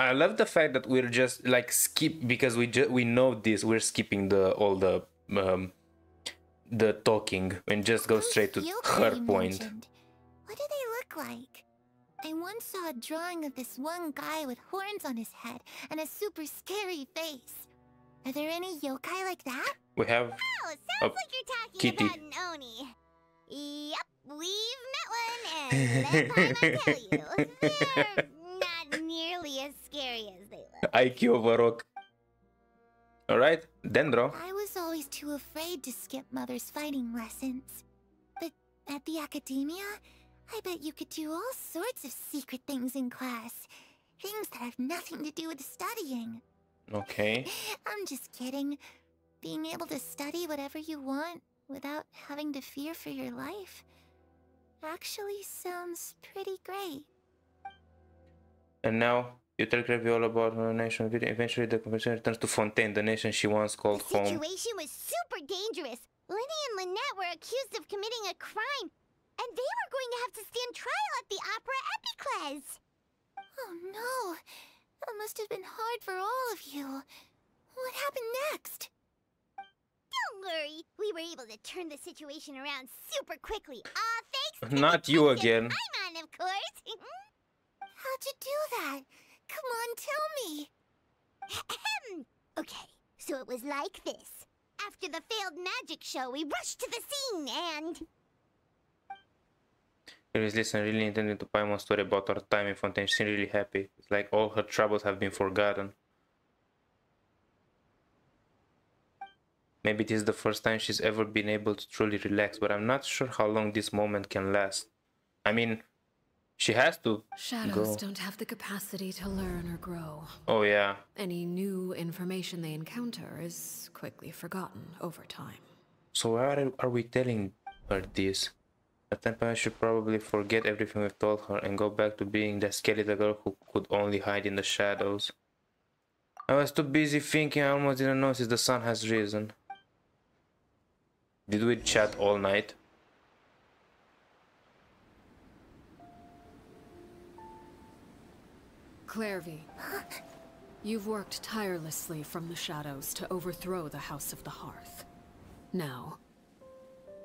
A: I love the fact that we're just like skip because we just we know this. We're skipping the all the um the talking and just go straight to her point.
C: mentioned, What do they look like? I once saw a drawing of this one guy with horns on his head and a super scary face. Are there any yokai like that?
A: We have
C: Oh, sounds like you're talking
A: kitty.
C: about an oni. Yep, we've met one, and let I tell you, they're not nearly as scary as they look.
A: IQ of a rock. Alright, Dendro.
C: I was always too afraid to skip Mother's fighting lessons. But at the Akademiya, I bet you could do all sorts of secret things in class. Things that have nothing to do with studying.
A: Okay.
C: I'm just kidding. Being able to study whatever you want without having to fear for your life actually sounds pretty great.
A: And now you tell Krabby all about her nation. video. Eventually, the conversation returns to Fontaine, the nation she once called home.
C: the
A: home.
C: situation was super dangerous. Lyney and Lynette were accused of committing a crime, and they were going to have to stand trial at the Opera Epiclese. Oh no, that must have been hard for all of you. What happened next? Don't worry, we were able to turn the situation around super quickly. All thanks
A: Not you again.
C: I'm on, of course. How'd you do that? Come on, tell me. Ahem. okay, so it was like this. After the failed magic show, we rushed to the scene and...
A: Anyways, listen, really intending to Paimon's story about our time in Fontaine. She seemed really happy. It's like all her troubles have been forgotten. Maybe it is the first time she's ever been able to truly relax, but I'm not sure how long this moment can last. I mean, she has to
B: Shadows
A: go.
B: don't have the capacity to learn or grow.
A: Oh yeah,
B: Any new information they encounter is quickly forgotten over time.
A: So why are, are we telling her this? At that I should probably forget everything we've told her and go back to being the skeletal girl who could only hide in the shadows. I was too busy thinking I almost didn't notice the sun has risen. Did we chat all night?
B: Clervie, you've worked tirelessly from the shadows to overthrow the House of the Hearth. Now,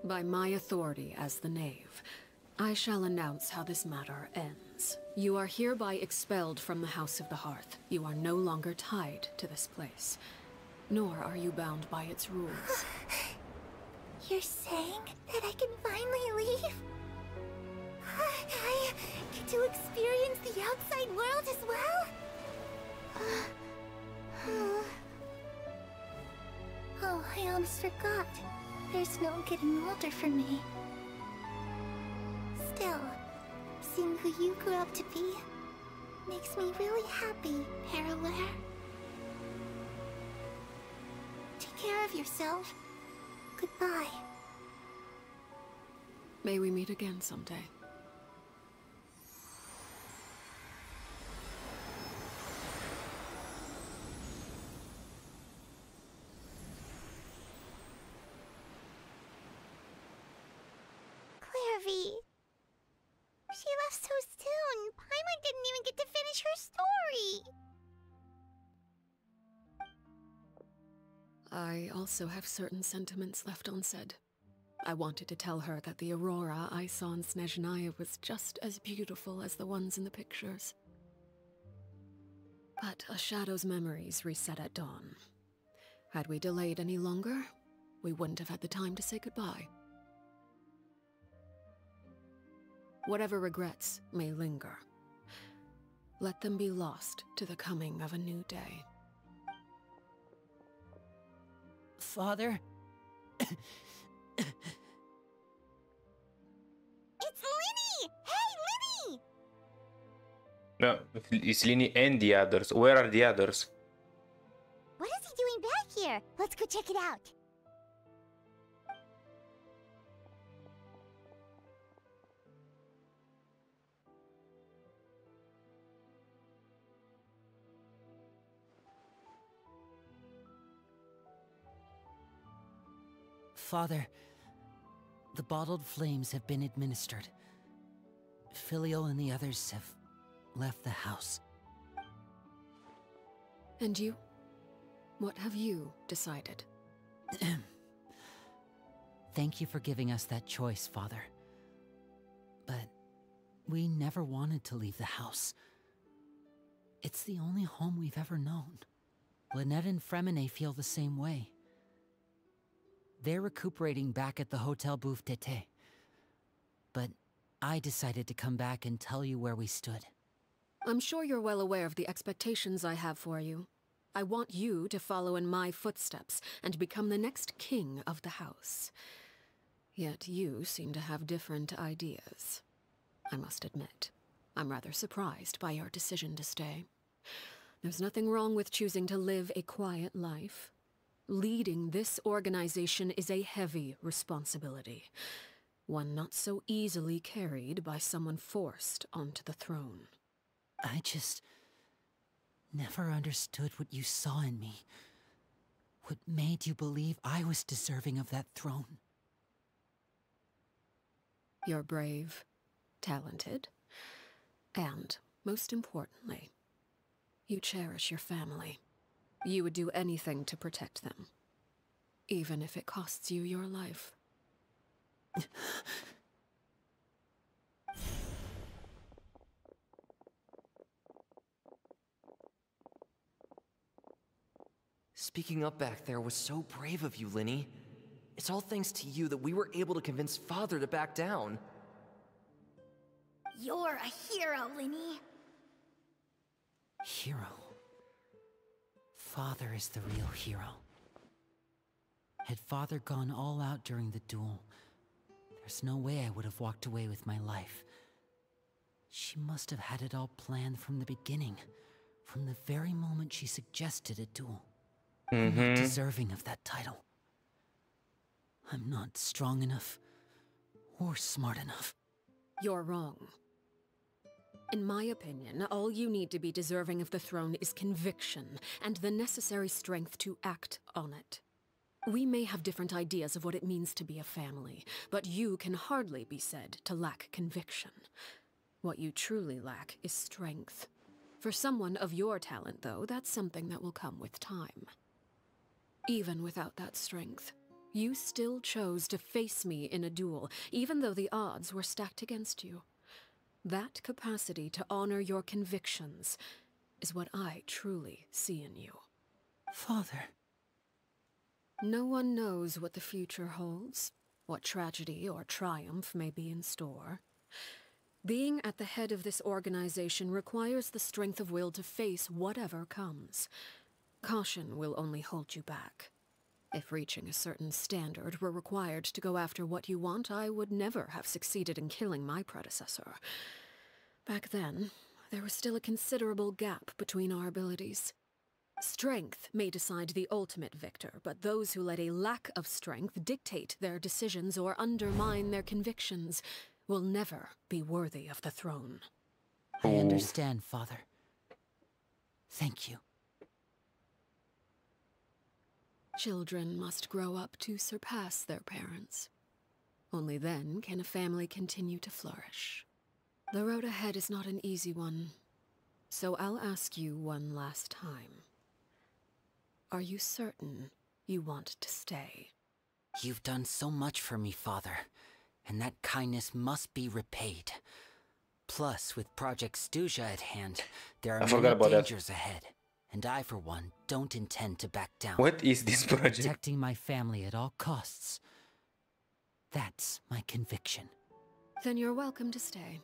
B: by my authority as the Knave, I shall announce how this matter ends. You are hereby expelled from the House of the Hearth. You are no longer tied to this place, nor are you bound by its rules.
C: You're saying that I can finally leave? I get to experience the outside world as well? Uh, oh, I almost forgot. There's no getting older for me. Still, seeing who you grew up to be makes me really happy, Peruere. Take care of yourself. Goodbye.
B: May we meet again someday. Also have certain sentiments left unsaid. I wanted to tell her that the aurora I saw in Snezhnaya was just as beautiful as the ones in the pictures. But a shadow's memories reset at dawn. Had we delayed any longer, we wouldn't have had the time to say goodbye. Whatever regrets may linger, let them be lost to the coming of a new day.
K: Father?
C: It's Lyney! Hey, Lyney!
A: No, it's Lyney and the others. Where are the others?
C: What is he doing back here? Let's go check it out.
K: Father, the bottled flames have been administered. Filial and the others have left the house.
B: And you? What have you decided?
K: Thank you for giving us that choice, Father. But we never wanted to leave the house. It's the only home we've ever known. Lynette and Freminet feel the same way. They're recuperating back at the Hotel Bouffe d'été. But I decided to come back and tell you where we stood.
B: I'm sure you're well aware of the expectations I have for you. I want you to follow in my footsteps and become the next king of the house. Yet you seem to have different ideas. I must admit, I'm rather surprised by your decision to stay. There's nothing wrong with choosing to live a quiet life. Leading this organization is a heavy responsibility. One not so easily carried by someone forced onto the throne.
K: I just never understood what you saw in me. What made you believe I was deserving of that throne?
B: You're brave, talented, and, most importantly, you cherish your family. You would do anything to protect them, even if it costs you your life.
H: Speaking up back there was so brave of you, Lyney. It's all thanks to you that we were able to convince Father to back down.
D: You're a hero, Lyney.
K: Hero. Father is the real hero. Had Father gone all out during the duel, there's no way I would have walked away with my life. She must have had it all planned from the beginning, from the very moment she suggested a duel. I'm not mm-hmm. deserving of that title. I'm not strong enough or smart enough.
B: You're wrong. In my opinion, all you need to be deserving of the throne is conviction and the necessary strength to act on it. We may have different ideas of what it means to be a family, but you can hardly be said to lack conviction. What you truly lack is strength. For someone of your talent, though, that's something that will come with time. Even without that strength, you still chose to face me in a duel, even though the odds were stacked against you. That capacity to honor your convictions is what I truly see in you.
K: Father.
B: No one knows what the future holds, what tragedy or triumph may be in store. Being at the head of this organization requires the strength of will to face whatever comes. Caution will only hold you back. If reaching a certain standard were required to go after what you want, I would never have succeeded in killing my predecessor. Back then, there was still a considerable gap between our abilities. Strength may decide the ultimate victor, but those who let a lack of strength dictate their decisions or undermine their convictions will never be worthy of the throne.
K: I oh. understand, Father. Thank you.
B: Children must grow up to surpass their parents. Only then can a family continue to flourish. The road ahead is not an easy one, so I'll ask you one last time. Are you certain you want to stay?
K: You've done so much for me, Father, and that kindness must be repaid. Plus, with Project Stuja at hand, there are
A: I
K: many
A: about that.
K: dangers ahead, and I, for one, don't intend to back down.
A: What is this project?
K: Protecting my family at all costs. That's my conviction.
B: Then you're welcome to stay.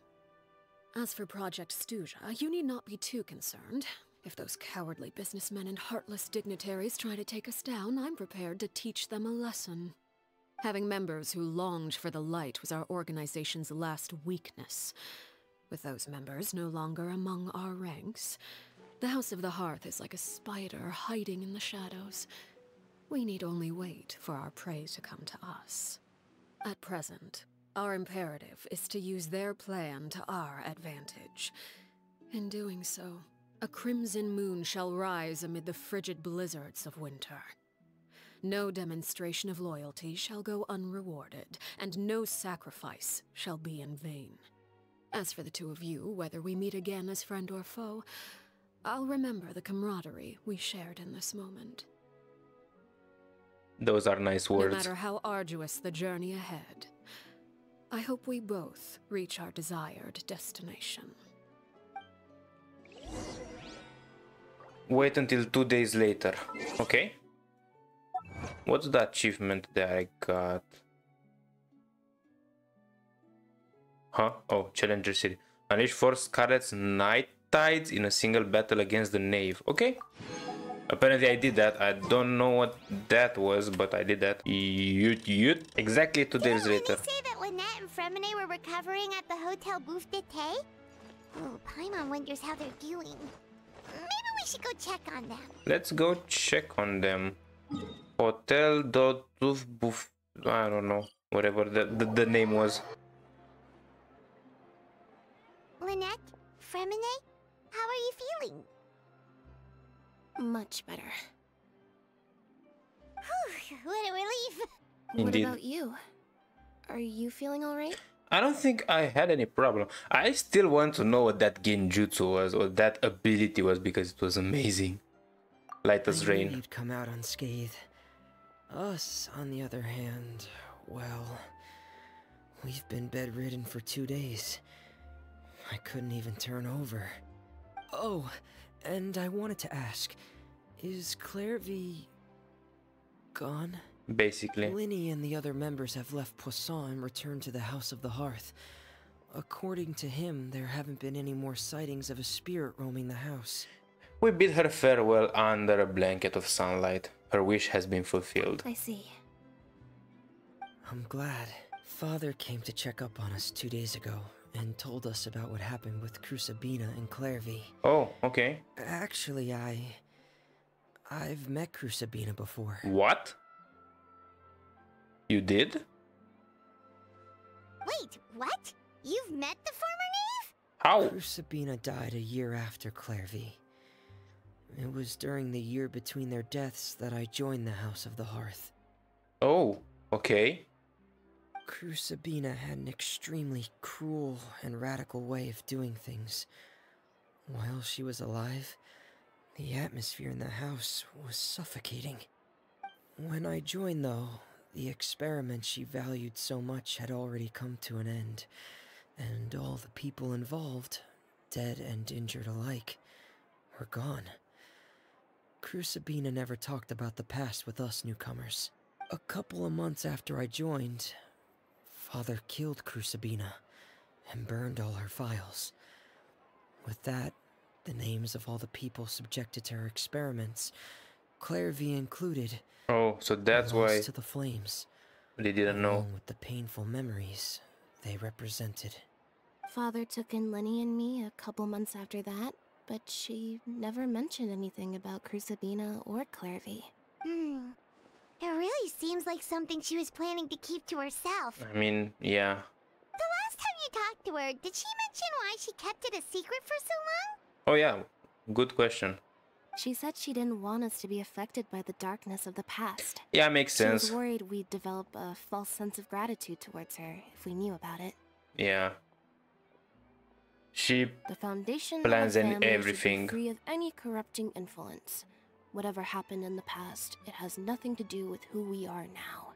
B: As for Project Stuja, you need not be too concerned. If those cowardly businessmen and heartless dignitaries try to take us down, I'm prepared to teach them a lesson. Having members who longed for the light was our organization's last weakness. With those members no longer among our ranks, the House of the Hearth is like a spider hiding in the shadows. We need only wait for our prey to come to us. At present, our imperative is to use their plan to our advantage. In doing so, a crimson moon shall rise amid the frigid blizzards of winter. No demonstration of loyalty shall go unrewarded, and no sacrifice shall be in vain. As for the two of you, whether we meet again as friend or foe, I'll remember the camaraderie we shared in this moment.
A: Those are nice words.
B: No matter how arduous the journey ahead, I hope we both reach our desired destination.
A: Wait until two days later. Okay. What's the achievement that I got? Huh? Oh, Challenger City. Unleash four Scarlet's Night Tides in a single battle against the Knave. Okay. Apparently I did that. I don't know what that was, but I did that. Yoot yoot. Exactly two days later.
C: say that Lynette and Freminet were recovering at the Hotel Bouffe d'été? Oh, Paimon wonders how they're doing. Maybe we should go check on them.
A: Let's go check on them. Hotel dot Buff. I don't know. Whatever the, the, the name was.
C: Lynette? Freminet? How are you feeling?
J: Much better.
C: Whew, what a relief.
A: Indeed.
J: What about you? Are you feeling alright?
A: I don't think I had any problem. I still want to know what that genjutsu was or that ability was because it was amazing. Light as
H: I
A: rain.
H: You'd come out unscathed. Us, on the other hand, well, we've been bedridden for two days. I couldn't even turn over. Oh, and I wanted to ask, is Clervie gone?
A: Basically.
H: Lyney and the other members have left Poisson and returned to the House of the Hearth. According to him, there haven't been any more sightings of a spirit roaming the house.
A: We bid her farewell under a blanket of sunlight. Her wish has been fulfilled.
J: I see.
H: I'm glad. Father came to check up on us two days ago and told us about what happened with Crucabena and Clervie.
A: Oh, okay.
H: Actually, I. I've met Crucabena before.
A: What? You did?
C: Wait, what? You've met the former knave?
A: How?
H: Crucabena died a year after Clervie. It was during the year between their deaths that I joined the House of the Hearth.
A: Oh, okay.
H: Crucabena had an extremely cruel and radical way of doing things. While she was alive, the atmosphere in the house was suffocating. When I joined, though, the experiment she valued so much had already come to an end, and all the people involved, dead and injured alike, were gone. Crucabena never talked about the past with us newcomers. A couple of months after I joined, Father killed Crucabena and burned all her files. With that, the names of all the people subjected to her experiments, Clervie included,
A: Oh, so that's
H: were lost
A: why
H: to the flames,
A: they didn't know.
H: along with the painful memories they represented.
J: Father took in Lyney and me a couple months after that, but she never mentioned anything about Crucabena or Clervie.
C: Hmm. It really seems like something she was planning to keep to herself.
A: I mean, yeah.
C: The last time you talked to her, did she mention why she kept it a secret for so long?
A: Oh yeah, good question.
J: She said she didn't want us to be affected by the darkness of the past.
A: Yeah, makes
J: She
A: sense.
J: was worried we'd develop a false sense of gratitude towards her if we knew about it.
A: Yeah. She
J: The foundation
A: Plans
J: of a
A: and
J: family should
A: everything.
J: free of any corrupting influence. Whatever happened in the past, it has nothing to do with who we are now.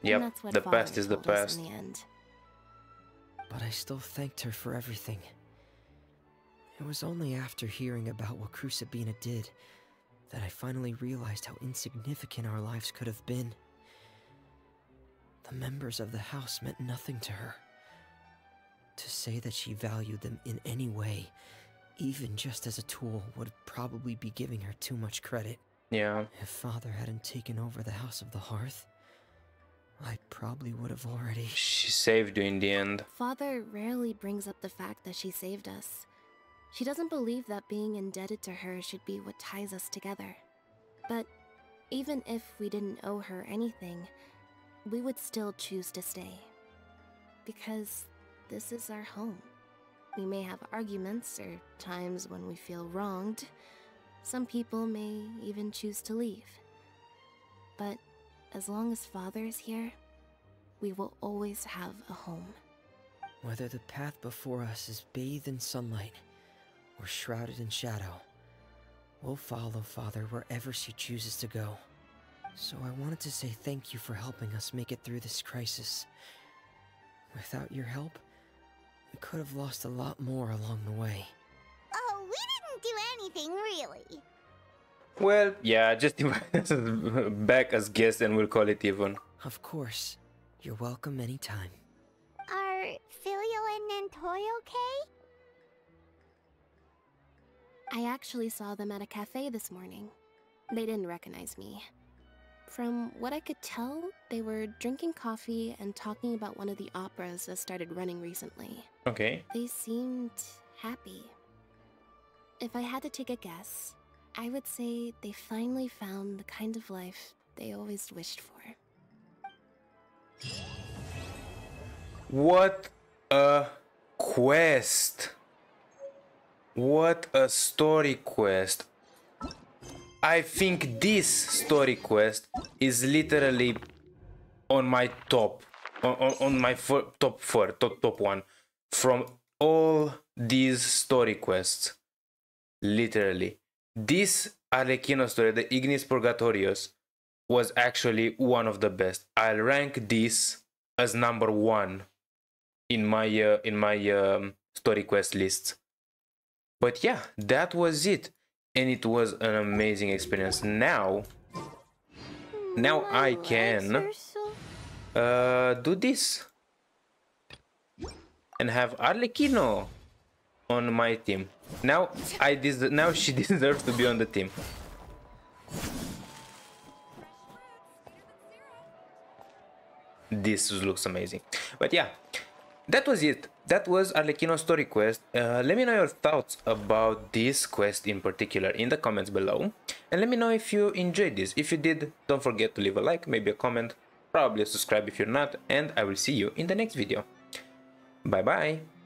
J: And
A: Yep,
J: that's what
A: the
J: Father
A: past is the
J: told us
A: past.
J: In the end.
H: But I still thanked her for everything. It was only after hearing about what Crucabena did that I finally realized how insignificant our lives could have been. The members of the house meant nothing to her. To say that she valued them in any way, even just as a tool, would probably be giving her too much credit.
A: Yeah.
H: If Father hadn't taken over the House of the Hearth, I probably would have already.
A: She saved you in the end.
J: Father rarely brings up the fact that she saved us. She doesn't believe that being indebted to her should be what ties us together. But even if we didn't owe her anything, we would still choose to stay. Because this is our home. We may have arguments or times when we feel wronged. Some people may even choose to leave. But as long as Father is here, we will always have a home.
H: Whether the path before us is bathed in sunlight or shrouded in shadow, we'll follow Father wherever she chooses to go. So I wanted to say thank you for helping us make it through this crisis. Without your help, we could have lost a lot more along the way.
C: Oh, we didn't do anything, really.
A: Well, yeah, just back as guests and we'll call it even.
H: Of course. You're welcome anytime.
C: Are Filial and Nantoy okay?
J: I actually saw them at a cafe this morning. They didn't recognize me. From what I could tell, they were drinking coffee and talking about one of the operas that started running recently.
A: Okay.
J: They seemed happy. If I had to take a guess, I would say they finally found the kind of life they always wished for.
A: What a quest! What a story quest! I think this story quest is literally on my top, on, on, my top four, top top one from all these story quests. Literally, this Arlecchino story, the Ignis Purgatorius, was actually one of the best. I'll rank this as number one in my uh, in my um, story quest list. But yeah, that was it, and it was an amazing experience. Now, now I can uh, do this and have Arlecchino on my team. Now I des- now she deserves to be on the team. This looks amazing. But yeah, that was it. That was Arlecchino story quest. Uh, let me know your thoughts about this quest in particular in the comments below. And let me know if you enjoyed this. If you did, don't forget to leave a like, maybe a comment, probably subscribe if you're not, and I will see you in the next video. Bye bye.